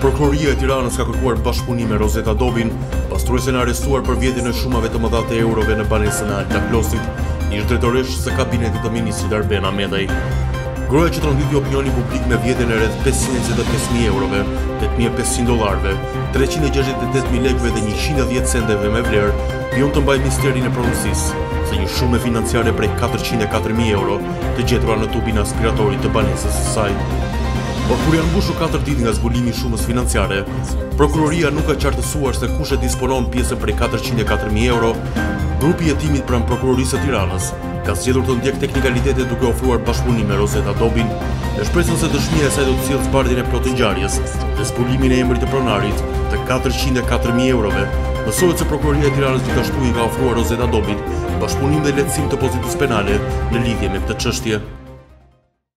Prokuroria e Tiranës ka kërkuar bashkëpunim me Rozeta Dobin, pastruesen e arrestuar për vjedhjen e shumave të mëdha të eurove në banesën e Alda Klosit, ish-drejtoreshë e kabinetit të ministrit Arben Ahmetaj. Gruaja që tronditi opinionin publik me vjedhjen e rreth 525.000 eurove, 8.500 dollarëve, 368.000 lekëve dhe 110 sendeve me vlerë, vijon të mbajë misterin e pronësisë së një shume financiare prej 404.000 euro të gjetura në tubin e aspiratorit të banesës së saj. Por kur janë mbushur katër ditë nga zbulimi i shumës financiare, prokuroria nuk ka qartësuar se kush e disponon pjesën prej katërqind e katër mijë euro, grupi i hetimit pranë Prokurorisë së Tiranës ka zgjedhur të ndjekë teknikalitetet duke ofruar bashkëpunim me Rozeta Dobin, me shpresën se dëshmia e saj do të sjellë zbardhjen e plotë të ngjarjes dhe zbulimin e emrit të pronarit të katërqind e katër mijë eurove. Mësohet se Prokuroria e Tiranës gjithashtu i ka ofruar Rozeta Dobit bashkëpunim dhe lehtësim të pozitës penale në lidhje me këtë çështje.